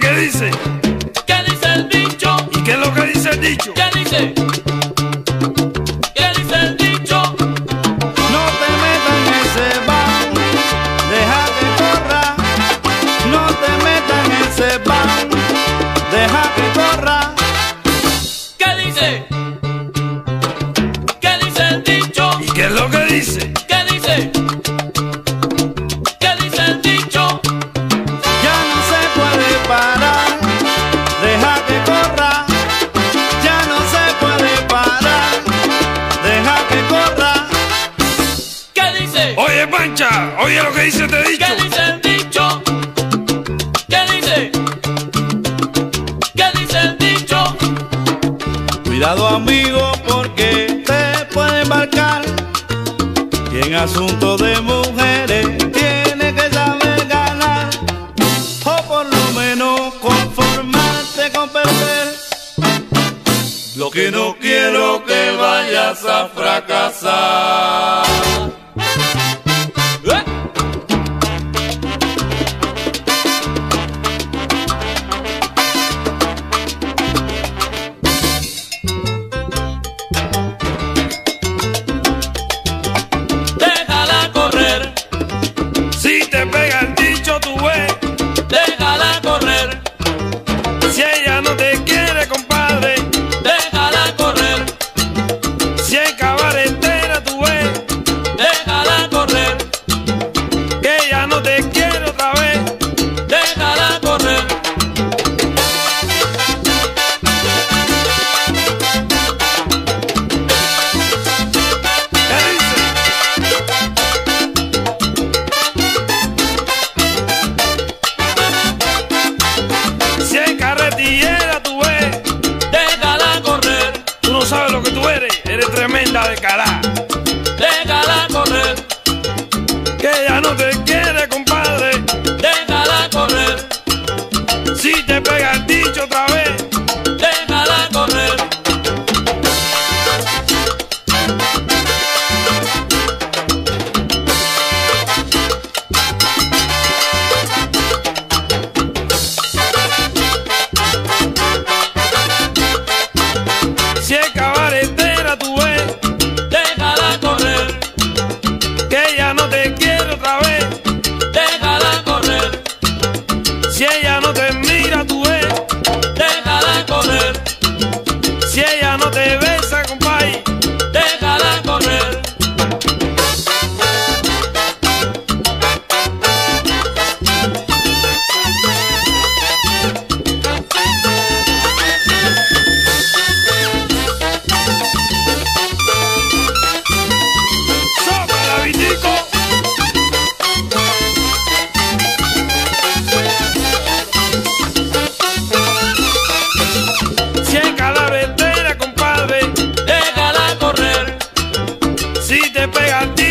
dice? ¿Qué dice el dicho? ¿Y qué es lo que dice el dicho? ¿Qué dice? ¿Qué dice el dicho? No te metas en ese van, deja que corra. No te metas en ese van, deja que corra. Dice? Oye, Pancha, oye lo que dice este dicho. ¿Qué dice el dicho? ¿Qué dice? ¿Qué dice el dicho? Cuidado amigo porque te puede embarcar y en asuntos de mujeres tiene que saber ganar o por lo menos conformarte con perder. Lo que no quiero que vayas a fracasar. Déjala correr, Si te pega el dicho, tú ves. déjala correr, Si ella no te quiere, guerrillera tú ves, déjala correr. Tú no sabes lo que tú eres, eres tremenda de cara. Déjala correr. Que ella no te quiere, compadre. Déjala correr. Si te pega el dicho otra vez. de